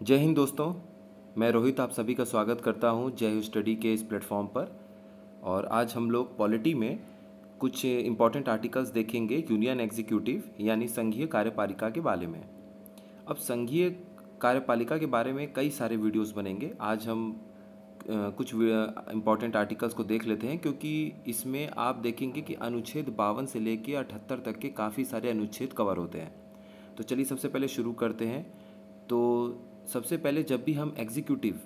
जय हिंद दोस्तों, मैं रोहित आप सभी का स्वागत करता हूँ जय हिंद स्टडी के इस प्लेटफॉर्म पर। और आज हम लोग पॉलिटी में कुछ इंपॉर्टेंट आर्टिकल्स देखेंगे यूनियन एग्जीक्यूटिव यानी संघीय कार्यपालिका के बारे में। अब संघीय कार्यपालिका के बारे में कई सारे वीडियोस बनेंगे। आज हम कुछ इंपॉर्टेंट आर्टिकल्स को देख लेते हैं क्योंकि इसमें आप देखेंगे कि अनुच्छेद बावन से लेकर अठहत्तर तक के काफ़ी सारे अनुच्छेद कवर होते हैं। तो चलिए सबसे पहले शुरू करते हैं। तो सबसे पहले जब भी हम एग्जीक्यूटिव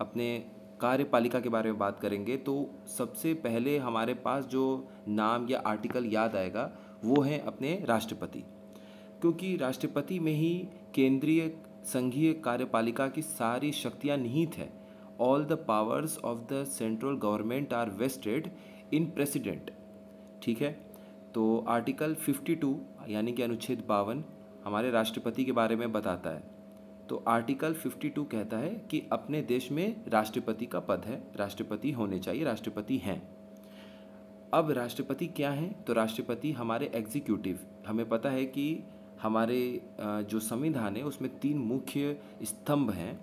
अपने कार्यपालिका के बारे में बात करेंगे तो सबसे पहले हमारे पास जो नाम या आर्टिकल याद आएगा, वो है अपने राष्ट्रपति। क्योंकि राष्ट्रपति में ही केंद्रीय संघीय कार्यपालिका की सारी शक्तियाँ निहित है। All the powers of the central government are vested in president ठीक है? तो आर्टिकल 52 यानी कि अनुच्छेद बावन, हमारे राष्ट्रपति के बारे में बताता है। तो आर्टिकल 52 कहता है कि अपने देश में राष्ट्रपति का पद है, राष्ट्रपति होने चाहिए, राष्ट्रपति हैं। अब राष्ट्रपति क्या हैं? तो राष्ट्रपति हमारे एग्जीक्यूटिव हमें पता है कि हमारे जो संविधान है, उसमें तीन मुख्य स्तंभ हैं,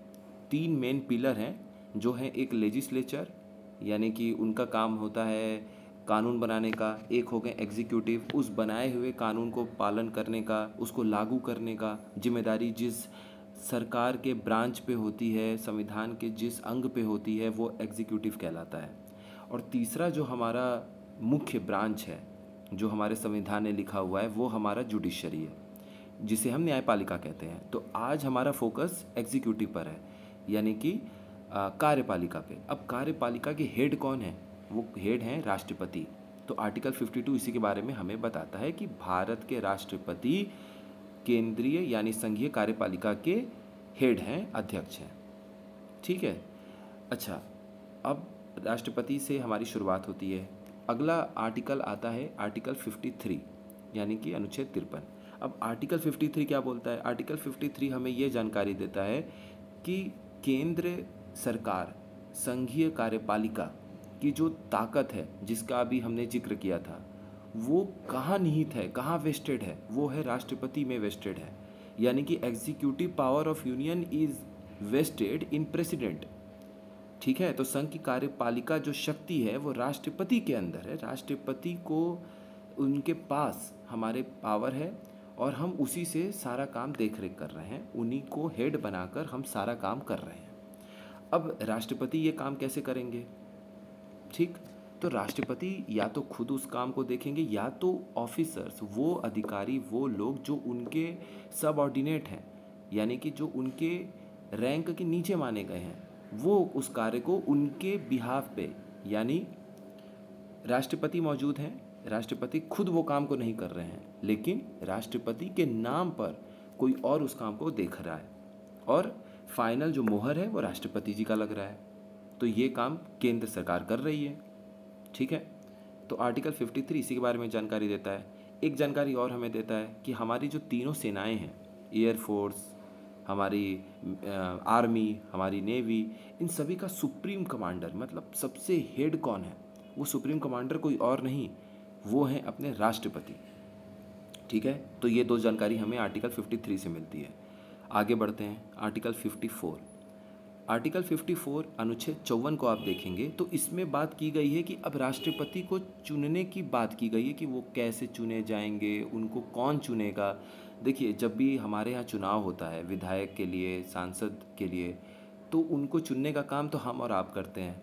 तीन मेन पिलर हैं, जो हैं एक लेजिस्लेचर यानी कि उनका काम होता है कानून बनाने का, एक हो गए एग्जीक्यूटिव उस बनाए हुए कानून को पालन करने का, उसको लागू करने का, ज़िम्मेदारी जिस सरकार के ब्रांच पे होती है, संविधान के जिस अंग पे होती है, वो एग्जीक्यूटिव कहलाता है। और तीसरा जो हमारा मुख्य ब्रांच है, जो हमारे संविधान ने लिखा हुआ है, वो हमारा जुडिशरी है, जिसे हम न्यायपालिका कहते हैं। तो आज हमारा फोकस एग्जीक्यूटिव पर है, यानी कि कार्यपालिका पे। अब कार्यपालिका के हेड कौन है? वो हेड हैं राष्ट्रपति। तो आर्टिकल 52 इसी के बारे में हमें बताता है कि भारत के राष्ट्रपति केंद्रीय यानी संघीय कार्यपालिका के हेड हैं, अध्यक्ष हैं। ठीक है? अच्छा अब राष्ट्रपति से हमारी शुरुआत होती है। अगला आर्टिकल आता है आर्टिकल 53 यानी कि अनुच्छेद तिरपन। अब आर्टिकल 53 क्या बोलता है? आर्टिकल 53 हमें ये जानकारी देता है कि केंद्र सरकार, संघीय कार्यपालिका की जो ताकत है, जिसका अभी हमने ज़िक्र किया था वो कहाँ निहित है, कहाँ वेस्टेड है, वो है राष्ट्रपति में वेस्टेड है। यानी कि executive power of union is vested in president ठीक है? तो संघ की कार्यपालिका जो शक्ति है, वो राष्ट्रपति के अंदर है। राष्ट्रपति को उनके पास हमारे पावर है और हम उसी से सारा काम देख रेख कर रहे हैं। उन्हीं को हेड बनाकर हम सारा काम कर रहे हैं। अब राष्ट्रपति ये काम कैसे करेंगे? ठीक? तो राष्ट्रपति या तो खुद उस काम को देखेंगे या तो ऑफिसर्स वो अधिकारी, वो लोग जो उनके सबऑर्डिनेट हैं, यानी कि जो उनके रैंक के नीचे माने गए हैं, वो उस कार्य को उनके बिहाफ पे, यानी राष्ट्रपति मौजूद हैं, राष्ट्रपति खुद वो काम को नहीं कर रहे हैं, लेकिन राष्ट्रपति के नाम पर कोई और उस काम को देख रहा है। और फाइनल जो मोहर है, वो राष्ट्रपति जी का लग रहा है। तो ये काम केंद्र सरकार कर रही है। ठीक है? तो आर्टिकल 53 इसी के बारे में जानकारी देता है। एक जानकारी और हमें देता है कि हमारी जो तीनों सेनाएँ हैं एयरफोर्स हमारी आर्मी हमारी नेवी इन सभी का सुप्रीम कमांडर मतलब सबसे हेड कौन है? वो सुप्रीम कमांडर कोई और नहीं, वो हैं अपने राष्ट्रपति। ठीक है? तो ये दो जानकारी हमें आर्टिकल 53 से मिलती है। आगे बढ़ते हैं। आर्टिकल 54 आर्टिकल 54 अनुच्छेद चौवन को आप देखेंगे तो इसमें बात की गई है कि अब राष्ट्रपति को चुनने की बात की गई है कि वो कैसे चुने जाएँगे, उनको कौन चुनेगा। देखिए, जब भी हमारे यहाँ चुनाव होता है, विधायक के लिए, सांसद के लिए तो उनको चुनने का काम तो हम और आप करते हैं,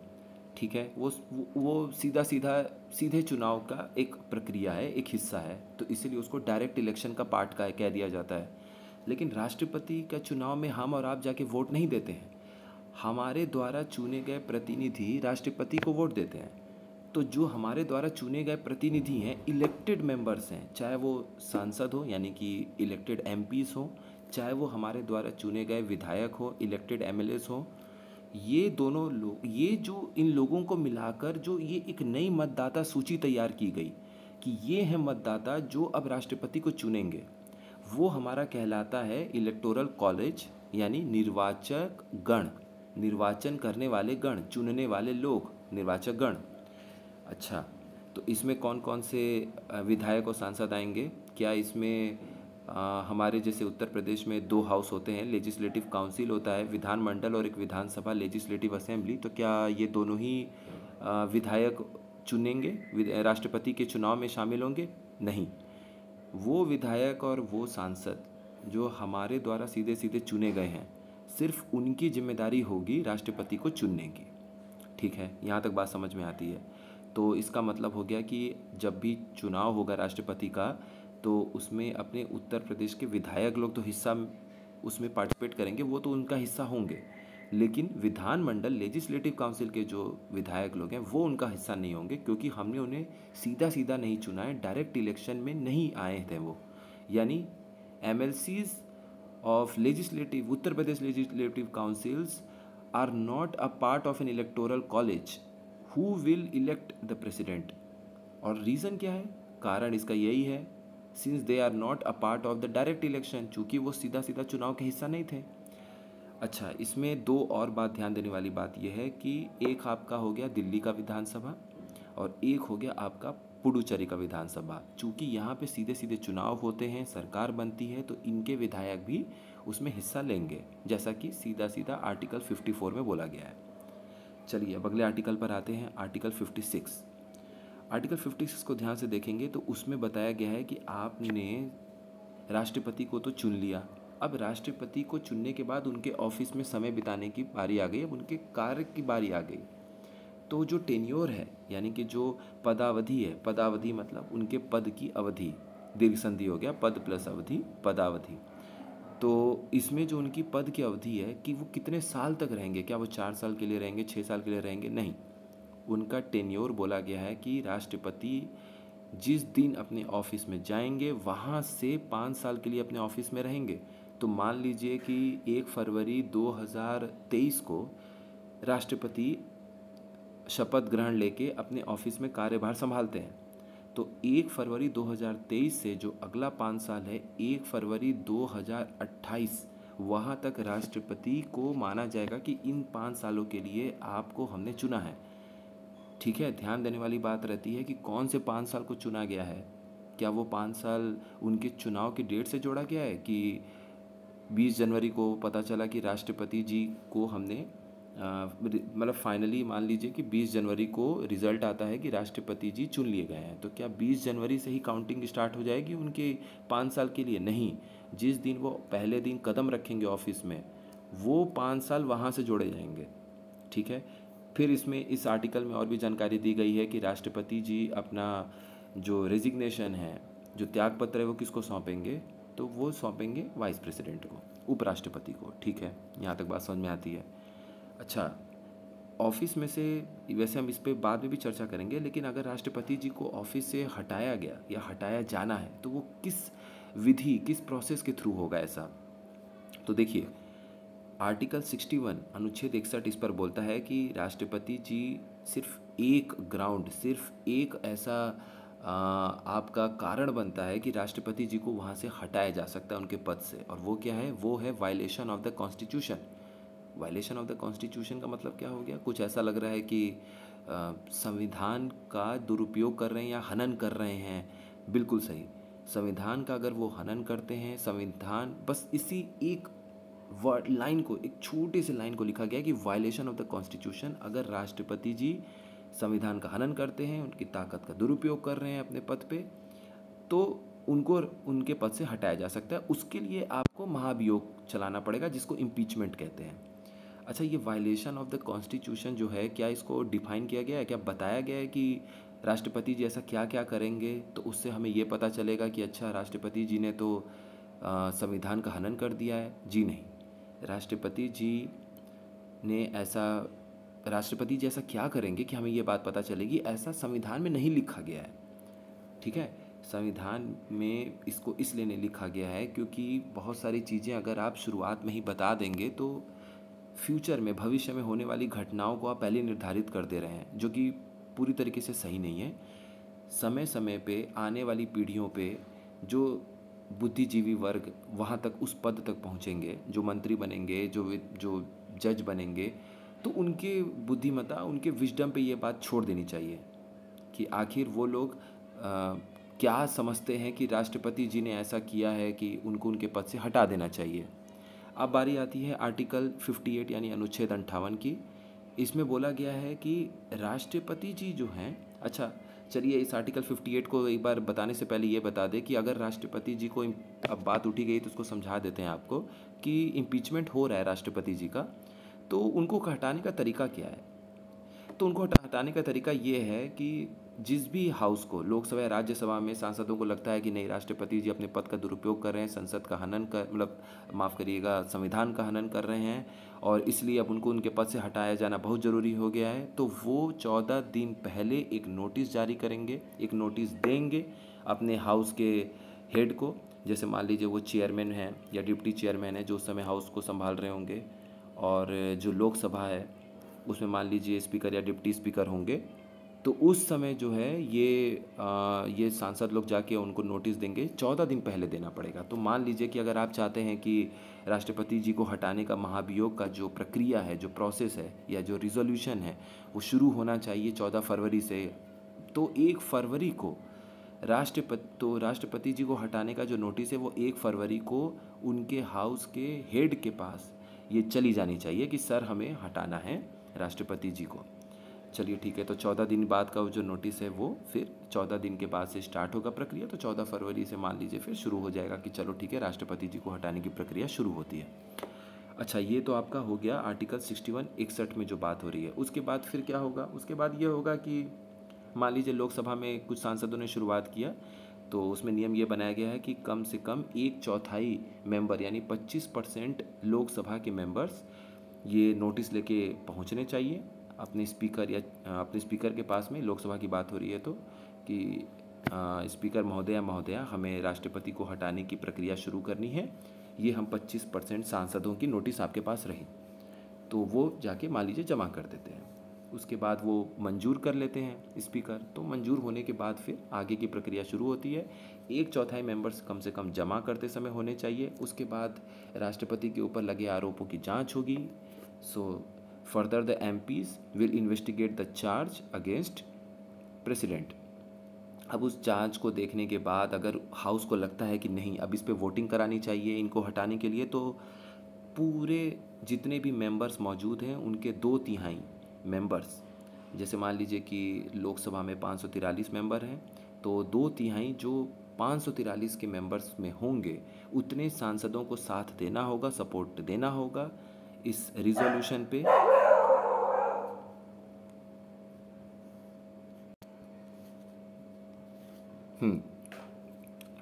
ठीक है? वो वो सीधा सीधा, सीधे चुनाव का एक प्रक्रिया है, एक हिस्सा है तो इसीलिए उसको डायरेक्ट इलेक्शन का पार्ट का कह दिया जाता है। लेकिन राष्ट्रपति का चुनाव में हम और आप जाके वोट नहीं देते हैं। हमारे द्वारा चुने गए प्रतिनिधि राष्ट्रपति को वोट देते हैं। तो जो हमारे द्वारा चुने गए प्रतिनिधि हैं इलेक्टेड मेंबर्स हैं, चाहे वो सांसद हो, यानी कि इलेक्टेड एम हो, चाहे वो हमारे द्वारा चुने गए विधायक हो इलेक्टेड एम हो, ये दोनों लोग ये जो इन लोगों को मिलाकर जो ये एक नई मतदाता सूची तैयार की गई कि ये हैं मतदाता जो अब राष्ट्रपति को चुनेंगे, वो हमारा कहलाता है इलेक्टोरल कॉलेज यानी निर्वाचक गण। निर्वाचन करने वाले गण चुनने वाले लोग निर्वाचक गण। अच्छा तो इसमें कौन कौन से विधायक और सांसद आएँगे? क्या इसमें आ, हमारे जैसे उत्तर प्रदेश में दो हाउस होते हैं लेजिस्लेटिव काउंसिल होता है विधानमंडल और एक विधानसभा लेजिस्लेटिव असेंबली तो क्या ये दोनों ही आ, विधायक चुनेंगे? राष्ट्रपति के चुनाव में शामिल होंगे? नहीं। वो विधायक और वो सांसद जो हमारे द्वारा सीधे सीधे चुने गए हैं सिर्फ़ उनकी ज़िम्मेदारी होगी राष्ट्रपति को चुनने की। ठीक है, यहाँ तक बात समझ में आती है। तो इसका मतलब हो गया कि जब भी चुनाव होगा राष्ट्रपति का तो उसमें अपने उत्तर प्रदेश के विधायक लोग तो हिस्सा उसमें पार्टिसिपेट करेंगे, वो तो उनका हिस्सा होंगे। लेकिन विधानमंडल लेजिस्लेटिव काउंसिल के जो विधायक लोग हैं, वो उनका हिस्सा नहीं होंगे, क्योंकि हमने उन्हें सीधा सीधा नहीं चुना है डायरेक्ट इलेक्शन में नहीं आए थे वो। यानी M of legislative Uttar Pradesh legislative councils are not a part of an electoral college who will elect the president और रीज़न क्या है? कारण इसका यही है since they are not a part of the direct election चूँकि वो सीधा सीधा चुनाव के हिस्सा नहीं थे। अच्छा इसमें दो और बात ध्यान देने वाली बात यह है कि एक आपका हो गया दिल्ली का विधानसभा और एक हो गया आपका पुडुचेरी का विधानसभा। चूँकि यहाँ पे सीधे सीधे चुनाव होते हैं, सरकार बनती है तो इनके विधायक भी उसमें हिस्सा लेंगे, जैसा कि सीधा सीधा आर्टिकल 54 में बोला गया है। चलिए, अब अगले आर्टिकल पर आते हैं, आर्टिकल 56 आर्टिकल 56 को ध्यान से देखेंगे तो उसमें बताया गया है कि आपने राष्ट्रपति को तो चुन लिया। अब राष्ट्रपति को चुनने के बाद उनके ऑफ़िस में समय बिताने की बारी आ गई, अब उनके कार्य की बारी आ गई। तो जो टेन्योर है, यानी कि जो पदावधि है, पदावधि मतलब उनके पद की अवधि, दीर्घ संधि हो गया, पद प्लस अवधि, पदावधि। तो इसमें जो उनकी पद की अवधि है कि वो कितने साल तक रहेंगे? क्या वो चार साल के लिए रहेंगे छः साल के लिए रहेंगे? नहीं। उनका टेन्योर बोला गया है कि राष्ट्रपति जिस दिन अपने ऑफ़िस में जाएँगे, वहाँ से पाँच साल के लिए अपने ऑफ़िस में रहेंगे। तो मान लीजिए कि एक फरवरी 2023 को राष्ट्रपति शपथ ग्रहण लेके अपने ऑफ़िस में कार्यभार संभालते हैं। तो एक फरवरी 2023 से जो अगला पाँच साल है, एक फरवरी 2028 वहाँ तक राष्ट्रपति को माना जाएगा कि इन पाँच सालों के लिए आपको हमने चुना है। ठीक है, ध्यान देने वाली बात रहती है कि कौन से पाँच साल को चुना गया है? क्या वो पाँच साल उनके चुनाव की डेट से जोड़ा गया है कि बीस जनवरी को पता चला कि राष्ट्रपति जी को हमने मतलब फाइनली मान लीजिए कि 20 जनवरी को रिज़ल्ट आता है कि राष्ट्रपति जी चुन लिए गए हैं तो क्या 20 जनवरी से ही काउंटिंग स्टार्ट हो जाएगी उनके पाँच साल के लिए? नहीं। जिस दिन वो पहले दिन कदम रखेंगे ऑफ़िस में, वो पाँच साल वहाँ से जोड़े जाएँगे। ठीक है? फिर इसमें, इस आर्टिकल में और भी जानकारी दी गई है कि राष्ट्रपति जी अपना जो रेजिग्नेशन है, जो त्याग पत्र है, वो किसको सौंपेंगे? तो वो सौंपेंगे वाइस प्रेसिडेंट को, उपराष्ट्रपति को। ठीक है? यहाँ तक बात समझ में आती है। अच्छा ऑफ़िस में से, वैसे हम इस पर बाद में भी चर्चा करेंगे, लेकिन अगर राष्ट्रपति जी को ऑफ़िस से हटाया गया या हटाया जाना है तो वो किस विधि, किस प्रोसेस के थ्रू होगा ऐसा? तो देखिए आर्टिकल 61 अनुच्छेद इकसठ इस पर बोलता है कि राष्ट्रपति जी सिर्फ़ एक ग्राउंड सिर्फ़ एक ऐसा आपका कारण बनता है कि राष्ट्रपति जी को वहाँ से हटाया जा सकता है उनके पद से। और वो क्या है? वो है violation of the constitution violation of the constitution का मतलब क्या हो गया? कुछ ऐसा लग रहा है कि संविधान का दुरुपयोग कर रहे हैं या हनन कर रहे हैं? बिल्कुल सही। संविधान का अगर वो हनन करते हैं, संविधान, बस इसी एक वर्ड लाइन को, एक छोटी सी लाइन को लिखा गया कि वायलेशन ऑफ़ द कॉन्स्टिट्यूशन अगर राष्ट्रपति जी संविधान का हनन करते हैं, उनकी ताकत का दुरुपयोग कर रहे हैं अपने पद पे तो उनको उनके पद से हटाया जा सकता है। उसके लिए आपको महाभियोग चलाना पड़ेगा, जिसको इम्पीचमेंट कहते हैं। अच्छा ये वायलेशन ऑफ़ द कॉन्स्टिट्यूशन जो है, क्या इसको डिफाइन किया गया है? क्या बताया गया है कि राष्ट्रपति जी ऐसा क्या क्या करेंगे? तो उससे हमें ये पता चलेगा कि अच्छा राष्ट्रपति जी ने तो संविधान का हनन कर दिया है। जी नहीं। राष्ट्रपति जी ने ऐसा, राष्ट्रपति जी ऐसा क्या करेंगे कि हमें ये बात पता चलेगी? ऐसा संविधान में नहीं लिखा गया है। ठीक है? संविधान में इसको इसलिए नहीं लिखा गया है क्योंकि बहुत सारी चीज़ें अगर आप शुरुआत में ही बता देंगे तो फ्यूचर में भविष्य में होने वाली घटनाओं को आप पहले निर्धारित कर दे रहे हैं जो कि पूरी तरीके से सही नहीं है। समय समय पे आने वाली पीढ़ियों पे जो बुद्धिजीवी वर्ग वहाँ तक उस पद तक पहुँचेंगे जो मंत्री बनेंगे जो जो जज बनेंगे तो उनके बुद्धिमता उनके विजडम पे ये बात छोड़ देनी चाहिए कि आखिर वो लोग आ, क्या समझते हैं कि राष्ट्रपति जी ने ऐसा किया है कि उनको उनके पद से हटा देना चाहिए। अब बारी आती है आर्टिकल 58 यानी अनुच्छेद अंठावन की। इसमें बोला गया है कि राष्ट्रपति जी जो हैं अच्छा चलिए इस आर्टिकल 58 को एक बार बताने से पहले ये बता दें कि अगर राष्ट्रपति जी को अब बात उठी गई तो उसको समझा देते हैं आपको कि इम्पीचमेंट हो रहा है राष्ट्रपति जी का। तो उनको हटाने का तरीका क्या है? तो उनको हटाने का तरीका ये है कि जिस भी हाउस को, लोकसभा या राज्यसभा में सांसदों को लगता है कि नहीं, राष्ट्रपति जी अपने पद का दुरुपयोग कर रहे हैं, संसद का हनन कर मतलब माफ़ करिएगा, संविधान का हनन कर रहे हैं और इसलिए अब उनको उनके पद से हटाया जाना बहुत ज़रूरी हो गया है तो वो चौदह दिन पहले एक नोटिस जारी करेंगे, एक नोटिस देंगे अपने हाउस के हेड को। जैसे मान लीजिए वो चेयरमैन हैं या डिप्टी चेयरमैन है जो उस समय हाउस को संभाल रहे होंगे और जो लोकसभा है, उसमें मान लीजिए स्पीकर या डिप्टी स्पीकर होंगे तो उस समय जो है ये आ, ये सांसद लोग जाके उनको नोटिस देंगे चौदह दिन पहले देना पड़ेगा। तो मान लीजिए कि अगर आप चाहते हैं कि राष्ट्रपति जी को हटाने का महाभियोग का जो प्रक्रिया है जो प्रोसेस है या जो रिजोल्यूशन है वो शुरू होना चाहिए चौदह फरवरी से तो एक फरवरी को राष्ट्रपति तो राष्ट्रपति जी को हटाने का जो नोटिस है वो एक फरवरी को उनके हाउस के हेड के पास ये चली जानी चाहिए कि सर हमें हटाना है राष्ट्रपति जी को। चलिए ठीक है तो चौदह दिन बाद का जो नोटिस है वो फिर चौदह दिन के बाद से स्टार्ट होगा प्रक्रिया तो चौदह फरवरी से मान लीजिए फिर शुरू हो जाएगा कि चलो ठीक है, राष्ट्रपति जी को हटाने की प्रक्रिया शुरू होती है। अच्छा ये तो आपका हो गया आर्टिकल सिक्सटी वन इकसठ में जो बात हो रही है। उसके बाद फिर क्या होगा? उसके बाद ये होगा कि मान लीजिए लोकसभा में कुछ सांसदों ने शुरुआत किया तो उसमें नियम ये बनाया गया है कि कम से कम एक चौथाई मेंबर यानी 25 परसेंट लोकसभा के मेंबर्स ये नोटिस लेके पहुँचने चाहिए। अपने स्पीकर या अपने स्पीकर के पास में लोकसभा की बात हो रही है तो कि स्पीकर महोदया महोदया, हमें राष्ट्रपति को हटाने की प्रक्रिया शुरू करनी है। ये हम 25 परसेंट सांसदों की नोटिस आपके पास रही। तो वो जाके मान लीजिए जमा कर देते हैं। उसके बाद वो मंजूर कर लेते हैं स्पीकर। तो मंजूर होने के बाद फिर आगे की प्रक्रिया शुरू होती है। एक चौथाई मेंबर्स कम से कम जमा करते समय होने चाहिए। उसके बाद राष्ट्रपति के ऊपर लगे आरोपों की जाँच होगी। So further the M will investigate the charge against president अब उस चार्ज को देखने के बाद अगर हाउस को लगता है कि नहीं, अब इस पर वोटिंग करानी चाहिए इनको हटाने के लिए तो पूरे जितने भी मेंबर्स मौजूद हैं, उनके दो तिहाई मेंबर्स जैसे मान लीजिए कि लोकसभा में पाँच सौ तिरालीस मेंबर हैं तो दो तिहाई जो पाँच सौ तिरालीस के मेंबर्स में होंगे, उतने सांसदों को साथ देना होगा सपोर्ट देना होगा इस रिजोल्यूशन पे।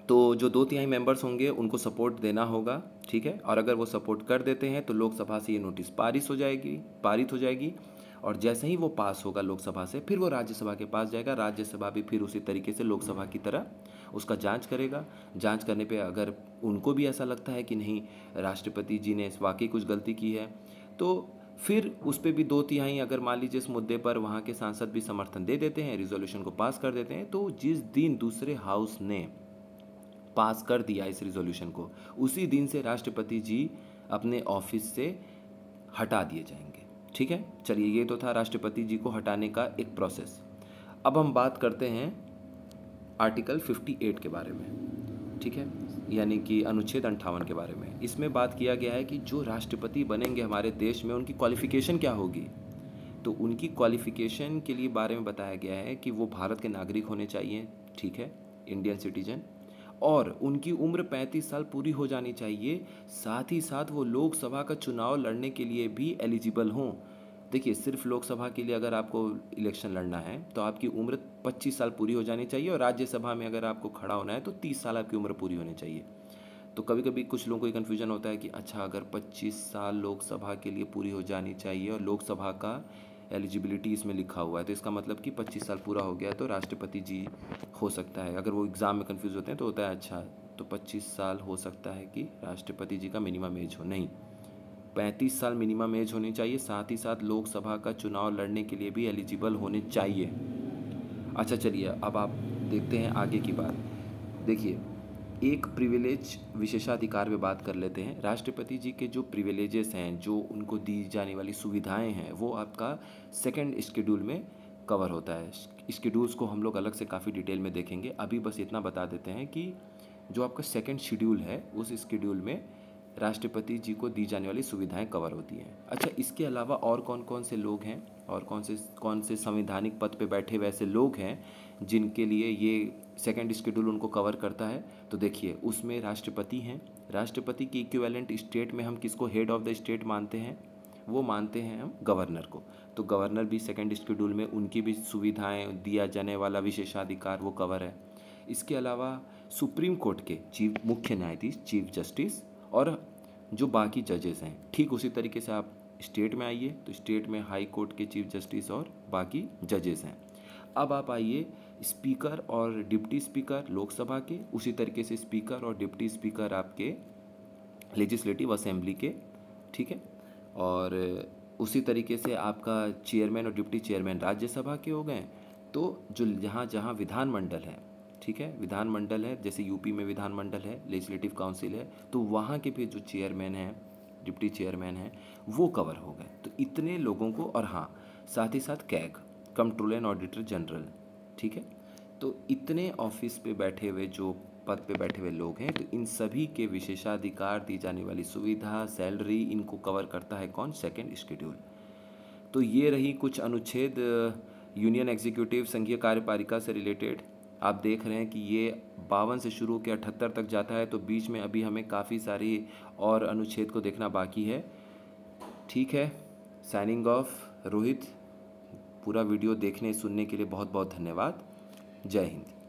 तो जो दो तिहाई मेंबर्स होंगे, उनको सपोर्ट देना होगा, ठीक है? और अगर वो सपोर्ट कर देते हैं तो लोकसभा से ये नोटिस पारित हो जाएगी, पारित हो जाएगी। और जैसे ही वो पास होगा लोकसभा से, फिर वो राज्यसभा के पास जाएगा। राज्यसभा भी फिर उसी तरीके से लोकसभा की तरह उसका जाँच करेगा। जाँच करने पे अगर उनको भी ऐसा लगता है कि नहीं, राष्ट्रपति जी ने इस वाकई कुछ गलती की है तो फिर उस पर भी दो तिहाई अगर मान लीजिए इस मुद्दे पर वहाँ के सांसद भी समर्थन दे देते हैं रिजोल्यूशन को पास कर देते हैं तो जिस दिन दूसरे हाउस ने पास कर दिया इस रिजोल्यूशन को, उसी दिन से राष्ट्रपति जी अपने ऑफ़िस से हटा दिए जाएँगे। ठीक है? चलिए, ये तो था राष्ट्रपति जी को हटाने का एक प्रोसेस अब हम बात करते हैं आर्टिकल 58 के बारे में। ठीक है? यानी कि अनुच्छेद अंठावन के बारे में। इसमें बात किया गया है कि जो राष्ट्रपति बनेंगे हमारे देश में, उनकी क्वालिफ़िकेशन क्या होगी? तो उनकी क्वालिफ़िकेशन के लिए बारे में बताया गया है कि वो भारत के नागरिक होने चाहिए, ठीक है? इंडियन सिटीजन और उनकी उम्र 35 साल पूरी हो जानी चाहिए, साथ ही साथ वो लोकसभा का चुनाव लड़ने के लिए भी एलिजिबल हों। देखिए, सिर्फ़ लोकसभा के लिए अगर आपको इलेक्शन लड़ना है तो आपकी उम्र 25 साल पूरी हो जानी चाहिए और राज्यसभा में अगर आपको खड़ा होना है तो 30 साल आपकी उम्र पूरी होनी चाहिए। तो कभी कभी कुछ लोगों को ये कन्फ्यूज़न होता है कि अच्छा अगर 25 साल लोकसभा के लिए पूरी हो जानी चाहिए और लोकसभा का एलिजिबिलिटी इसमें लिखा हुआ है तो इसका मतलब कि 25 साल पूरा हो गया तो राष्ट्रपति जी हो सकता है। अगर वो एग्ज़ाम में कन्फ्यूज़ होते हैं तो होता है अच्छा तो 25 साल हो सकता है कि राष्ट्रपति जी का मिनिमम एज हो। नहीं। पैंतीस साल मिनिमम एज होनी चाहिए, साथ ही साथ लोकसभा का चुनाव लड़ने के लिए भी एलिजिबल होने चाहिए। अच्छा चलिए, अब आप देखते हैं आगे की बात। देखिए, एक प्रिविलेज विशेषाधिकार में बात कर लेते हैं। राष्ट्रपति जी के जो प्रिविलेजेस हैं, जो उनको दी जाने वाली सुविधाएँ हैं, वो आपका सेकंड शेड्यूल में कवर होता है। स्केड्यूल्स को हम लोग अलग से काफ़ी डिटेल में देखेंगे। अभी बस इतना बता देते हैं कि जो आपका सेकेंड शेड्यूल है, उस शेड्यूल में राष्ट्रपति जी को दी जाने वाली सुविधाएँ कवर होती हैं। अच्छा इसके अलावा और कौन कौन से लोग हैं? और कौन से कौन से संवैधानिक पद पे बैठे वैसे लोग हैं जिनके लिए ये सेकेंड शेड्यूल उनको कवर करता है? तो देखिए, उसमें राष्ट्रपति हैं। राष्ट्रपति की इक्वेलेंट स्टेट में हम किसको हेड ऑफ़ द स्टेट मानते हैं? वो मानते हैं हम गवर्नर को। तो गवर्नर भी सेकेंड शेड्यूल में उनकी भी सुविधाएँ दिया जाने वाला विशेषाधिकार वो कवर है। इसके अलावा सुप्रीम कोर्ट के चीफ मुख्य न्यायाधीश चीफ जस्टिस और जो बाकी जजेस हैं, ठीक उसी तरीके से आप स्टेट में आइए तो स्टेट में हाई कोर्ट के चीफ जस्टिस और बाकी जजेस हैं। अब आप आइए स्पीकर और डिप्टी स्पीकर लोकसभा के, उसी तरीके से स्पीकर और डिप्टी स्पीकर आपके लेजिस्लेटिव असेंबली के, ठीक है? और उसी तरीके से आपका चेयरमैन और डिप्टी चेयरमैन राज्यसभा के हो गए तो जो जहाँ जहाँ विधानमंडल है ठीक है, विधानमंडल है, जैसे यूपी में विधानमंडल है लेजिस्लेटिव काउंसिल है तो वहाँ के भी जो चेयरमैन हैं डिप्टी चेयरमैन हैं, वो कवर हो गए। तो इतने लोगों को, और हाँ साथ ही साथ CAG control and auditor general ठीक है? तो इतने ऑफ़िस पे बैठे हुए, जो पद पे बैठे हुए लोग हैं तो इन सभी के विशेषाधिकार दी जाने वाली सुविधा सैलरी इनको कवर करता है कौन? सेकेंड शेड्यूल तो ये रही कुछ अनुच्छेद यूनियन एग्जीक्यूटिव संघीय कार्यपालिका से रिलेटेड आप देख रहे हैं कि ये बावन से शुरू होकर अठहत्तर तक जाता है तो बीच में अभी हमें काफ़ी सारी और अनुच्छेद को देखना बाकी है। ठीक है साइनिंग ऑफ़ रोहित, पूरा वीडियो देखने सुनने के लिए बहुत बहुत धन्यवाद। जय हिंद।